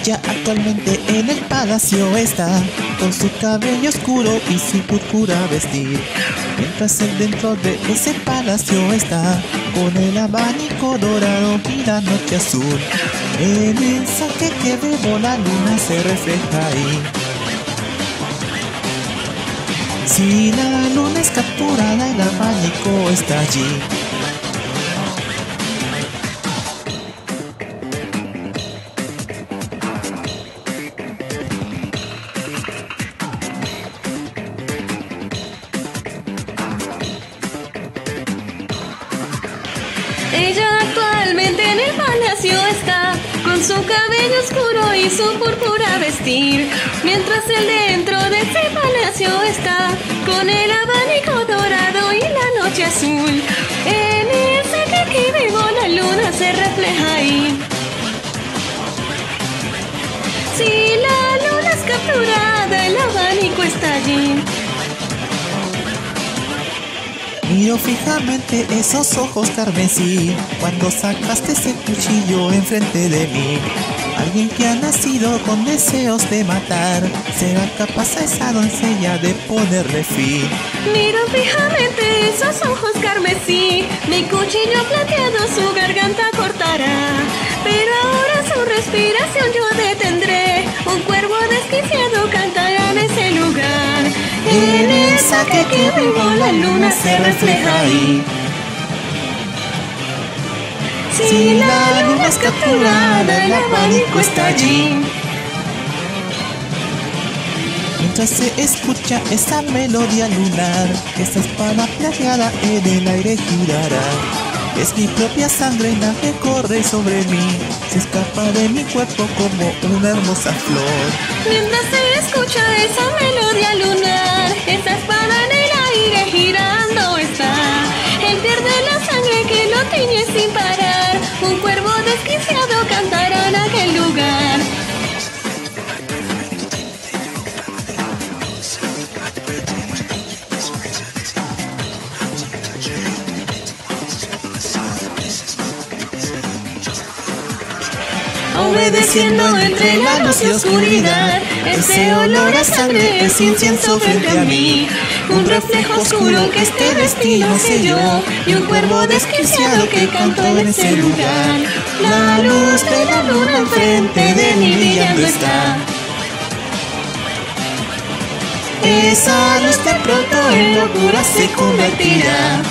Ella actualmente en el palacio está, con su cabello oscuro y su púrpura vestir. Mientras él dentro de ese palacio está, con el abanico dorado y la noche azul. El mensaje que bebo la luna se refleja ahí. Si la luna es capturada, el abanico está allí. Ella actualmente en el palacio está, con su cabello oscuro y su púrpura vestir. Mientras él dentro de ese palacio está, con el abanico dorado y la noche azul. En ese que aquí vivo la luna se refleja ahí. Si la luna es capturada, el abanico está allí. Miro fijamente esos ojos carmesí cuando sacaste ese cuchillo enfrente de mí. Alguien que ha nacido con deseos de matar será capaz a esa doncella de ponerle fin. Miro fijamente esos ojos carmesí, mi cuchillo plateado su garganta cortará. Pero ahora su respiración yo detendré, un cuervo desquiciado cantará. Saque que vivo la luna se refleja ahí. Si la luna es capturada, el abanico está allí. Mientras se escucha esa melodía lunar, esa espada plateada en el aire girará. Es mi propia sangre la que corre sobre mí, se escapa de mi cuerpo como una hermosa flor. Mientras se escucha esa melodía lunar, esa espada en el aire girando está. Él pierde la sangre que lo tiñe sin parar. Un cuervo Obedeciendo entre la luz y oscuridad, ese olor a sangre es incienso frente a mí. Un reflejo oscuro que este destino selló y un cuervo desquiciado que cantó en ese lugar. La luz de la luna enfrente de mí brillando está. Esa luz de pronto en locura se convertirá.